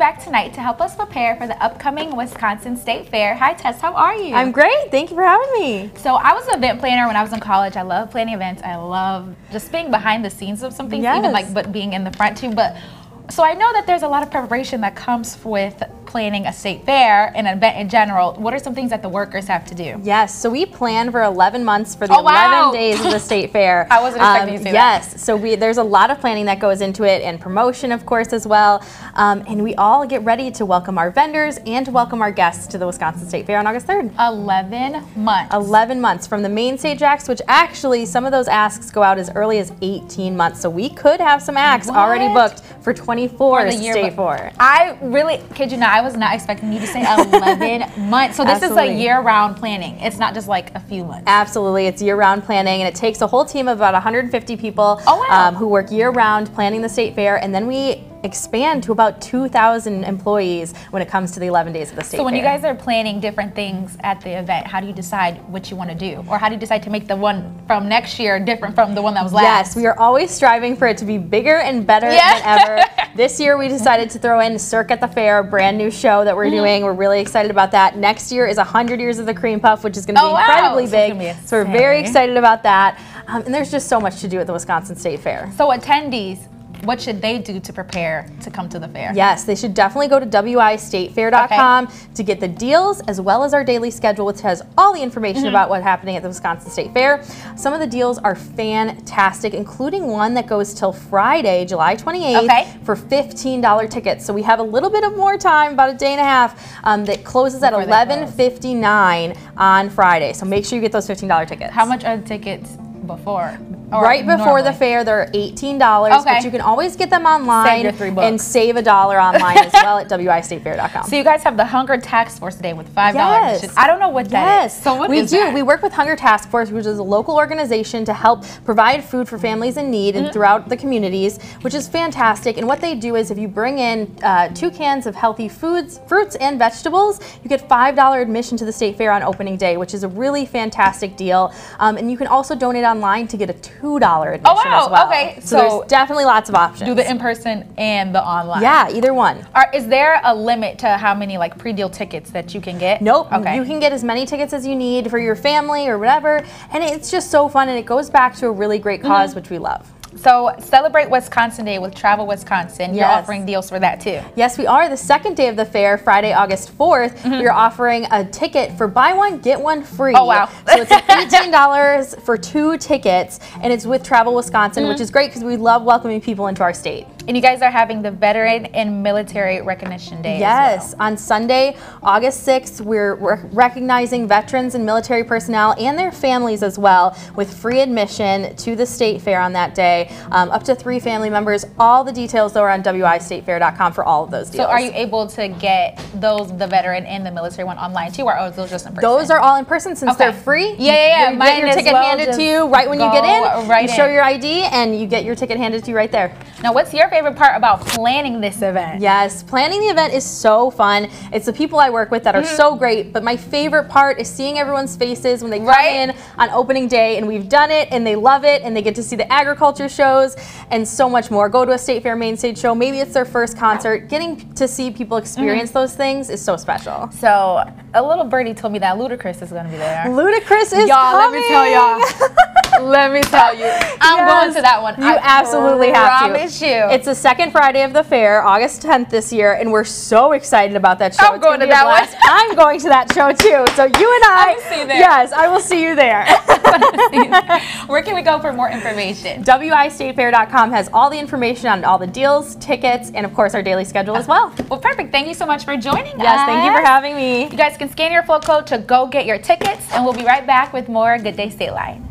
back tonight to help us prepare for the upcoming Wisconsin State Fair. Hi, Tess. How are you? I'm great. Thank you for having me. So I was an event planner when I was in college. I love planning events. I love just being behind the scenes of something, Yes. even like but being in the front too. But so I know that there's a lot of preparation that comes with planning a state fair and an event in general. What are some things that the workers have to do? Yes, so we plan for 11 months for the Oh, wow. 11 days of the state fair. I wasn't expecting you to that. Yes, so we there's a lot of planning that goes into it and promotion, of course, as well. Um, and we all get ready to welcome our vendors and to welcome our guests to the Wisconsin State Fair on August 3rd. 11 months. 11 months from the main stage acts, which actually some of those asks go out as early as 18 months. So we could have some acts already booked for 24 For the year, state four. I really kid you not. I was not expecting you to say 11 months. So this is a year-round planning. It's not just like a few months. Absolutely, it's year-round planning, and it takes a whole team of about 150 people Oh, wow. um, who work year-round planning the state fair, and then we expand to about 2,000 employees when it comes to the 11 days of the state fair. So when you guys are planning different things at the event, how do you decide what you want to do, or how do you decide to make the one from next year different from the one that was last? Year? Yes, we are always striving for it to be bigger and better Yeah. than ever. this year we decided to throw in Cirque at the Fair, a brand new show that we're Mm-hmm. doing. We're really excited about that. Next year is 100 Years of the Cream Puff, which is going to be Oh, wow. incredibly it's big. be so we're very excited about that. Um, and there's just so much to do at the Wisconsin State Fair. So attendees, what should they do to prepare to come to the fair? Yes, they should definitely go to wistatefair.com to get the deals as well as our daily schedule, which has all the information Mm-hmm. about what's happening at the Wisconsin State Fair. Some of the deals are fantastic, including one that goes till Friday, July 28th, Okay. for $15 tickets. So we have a little bit of more time, about a day and a half, um, that closes at Before they close. 11:59 on Friday. So make sure you get those $15 tickets. How much are the tickets before? Right before the fair, they're $18, Okay. but you can always get them online Save and save a dollar online as well at wistatefair.com. So you guys have the Hunger Task Force today with five dollars. Yes. dollars. I don't know what that is. Yes, So what we is do. that? We work with Hunger Task Force, which is a local organization to help provide food for families in need and throughout the communities, which is fantastic. And what they do is, if you bring in uh, two cans of healthy foods, fruits and vegetables, you get five dollar admission to the state fair on opening day, which is a really fantastic deal. Um, and you can also donate online to get a two dollar admission Oh, wow. as well. Okay, so, so there's definitely lots of options. do the in person and the online. yeah, either one. Are, is there a limit to how many like pre-deal tickets that you can get? Nope. Okay. You can get as many tickets as you need for your family or whatever. And it's just so fun and it goes back to a really great Mm-hmm. cause, which we love. So celebrate Wisconsin Day with Travel Wisconsin. You're offering deals for that too. Yes, we are. The second day of the fair, Friday, August 4th, we are offering a ticket for buy one, get one free. Mm-hmm. Oh, wow. so it's $18 for two tickets, and it's with Travel Wisconsin, Mm-hmm. which is great because we love welcoming people into our state. And you guys are having the Veteran and Military Recognition Day. Yes, on Sunday, August 6th, we're re- recognizing veterans and military personnel and their families as well with free admission to the state fair on that day. Um, up to three family members. All the details though are on wistatefair.com for all of those deals. So are you able to get those, the veteran and the military one online too, or are those just in person? Those are all in person since Okay. they're free. Yeah, yeah, yeah. You Mine get your ticket well, handed to you right when you get in. right you show in. your ID and you get your ticket handed to you right there. Now, what's your favorite part about planning this event? Yes, planning the event is so fun. It's the people I work with that are Mm-hmm. so great, but my favorite part is seeing everyone's faces when they come Right? in on opening day and we've done it and they love it and they get to see the agriculture shows and so much more. Go to a state fair main stage show, maybe it's their first concert. Getting to see people experience Mm-hmm. those things is so special. So a little birdie told me that Ludacris is going to be there. Ludacris is Y'all, let me tell y'all. let me tell you. I'm Yes, going to that one. You I absolutely have to. promise you. It's the second Friday of the fair, August 10th this year, and we're so excited about that show. I'm It's going to that one. I'm going to that show too. So you and I, will see you there. yes, I will see you there. Where can we go for more information? wistatefair.com has all the information on all the deals, tickets, and of course our daily schedule as well. Well, perfect. Thank you so much for joining us. Yes, thank you for having me. You guys can scan your Flowcode to go get your tickets, and we'll be right back with more Good Day Stateline.